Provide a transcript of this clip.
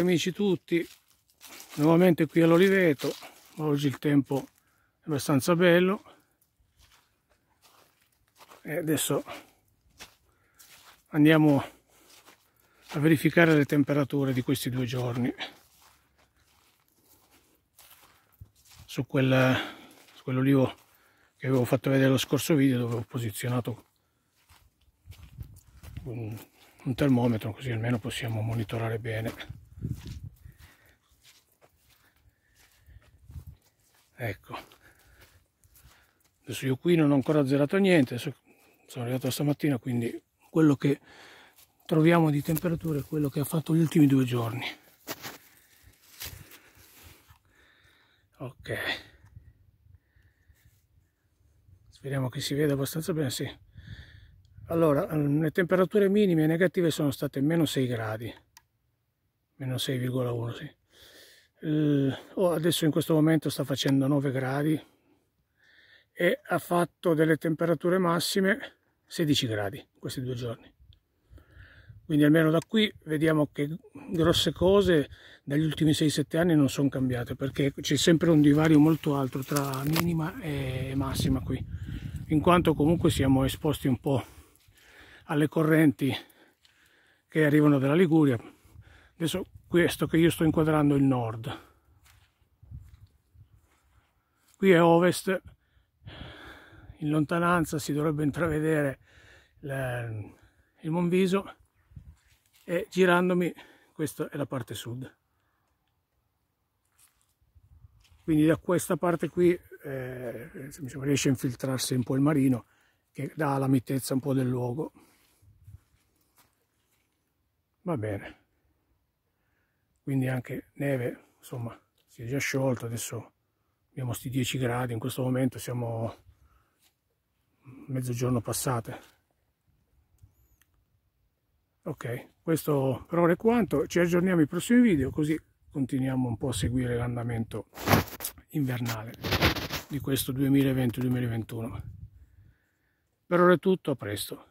amici tutti, nuovamente qui all'Oliveto, oggi il tempo è abbastanza bello. E adesso andiamo a verificare le temperature di questi due giorni. Su, quel, su quell'olivo che avevo fatto vedere lo scorso video dove ho posizionato un, un termometro così almeno possiamo monitorare bene ecco. Adesso io qui non ho ancora zerato niente adesso sono arrivato stamattina quindi quello che troviamo di temperatura è quello che ha fatto gli ultimi due giorni. Ok. Speriamo che si veda abbastanza bene sì. Allora, ehm, le temperature minime negative sono state meno 6 gradi, meno 6,1 sì. Oh, adesso in questo momento sta facendo 9 gradi e ha fatto delle temperature massime 16 gradi questi due giorni. Quindi almeno da qui vediamo che grosse cose dagli ultimi 6-7 anni non sono cambiate perché c'è sempre un divario molto alto tra minima e massima qui, in quanto comunque siamo esposti un po' alle correnti che arrivano dalla Liguria. Adesso questo che io sto inquadrando il nord. Qui è ovest, in lontananza si dovrebbe intravedere il Monviso e girandomi questa è la parte sud. Quindi da questa parte qui eh, riesce a infiltrarsi un po' il marino che dà la mitezza un po' del luogo va bene quindi anche neve insomma si è già sciolto. Adesso abbiamo sti 10 gradi in questo momento siamo mezzogiorno passate. Ok questo per ora è quanto. Ci aggiorniamo ai prossimi video così continuiamo un po' a seguire l'andamento invernale di questo 2020-2021 per ora è tutto a presto